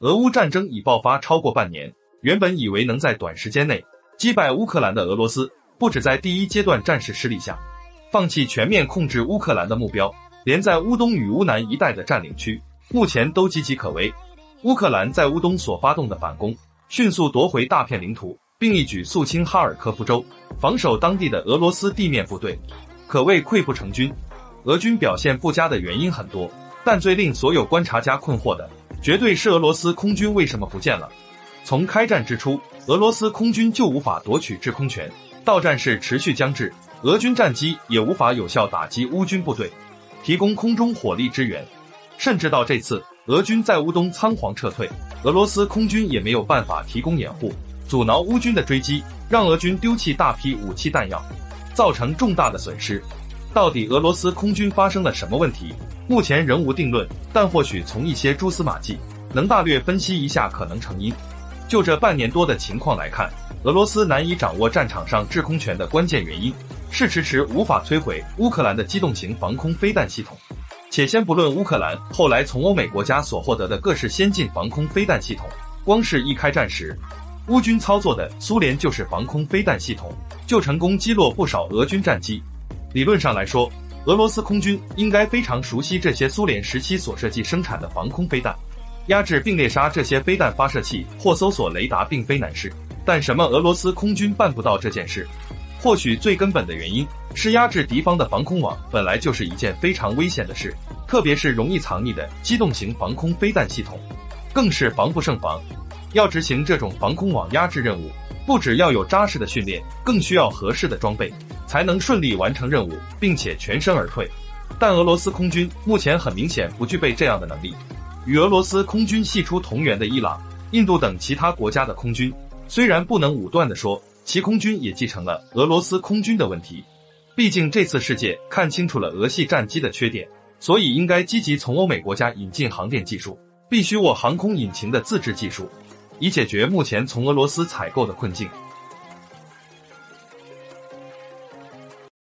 俄乌战争已爆发超过半年，原本以为能在短时间内击败乌克兰的俄罗斯，不止在第一阶段战事失利下放弃全面控制乌克兰的目标，连在乌东与乌南一带的占领区，目前都岌岌可危。乌克兰在乌东所发动的反攻，迅速夺回大片领土，并一举肃清哈尔科夫州，防守当地的俄罗斯地面部队，可谓溃不成军。俄军表现不佳的原因很多，但最令所有观察家困惑的。绝对是俄罗斯空军为什么不见了？从开战之初，俄罗斯空军就无法夺取制空权，到战事持续将至，俄军战机也无法有效打击乌军部队，提供空中火力支援，甚至到这次俄军在乌东仓皇撤退，俄罗斯空军也没有办法提供掩护，阻挠乌军的追击，让俄军丢弃大批武器弹药，造成重大的损失。到底俄罗斯空军发生了什么问题？目前仍无定论，但或许从一些蛛丝马迹，能大略分析一下可能成因。就这半年多的情况来看，俄罗斯难以掌握战场上制空权的关键原因，是迟迟无法摧毁乌克兰的机动型防空飞弹系统。且先不论乌克兰后来从欧美国家所获得的各式先进防空飞弹系统，光是一开战时，乌军操作的苏联就是防空飞弹系统，就成功击落不少俄军战机。理论上来说，俄罗斯空军应该非常熟悉这些苏联时期所设计生产的防空飞弹，压制并猎杀这些飞弹发射器或搜索雷达并非难事。但什么俄罗斯空军办不到这件事？或许最根本的原因是压制敌方的防空网本来就是一件非常危险的事，特别是容易藏匿的机动型防空飞弹系统，更是防不胜防。要执行这种防空网压制任务，不只要有扎实的训练，更需要合适的装备。才能顺利完成任务，并且全身而退。但俄罗斯空军目前很明显不具备这样的能力。与俄罗斯空军系出同源的伊朗、印度等其他国家的空军，虽然不能武断地说其空军也继承了俄罗斯空军的问题，毕竟这次世界看清楚了俄系战机的缺点，所以应该积极从欧美国家引进航电技术，必须握航空引擎的自制技术，以解决目前从俄罗斯采购的困境。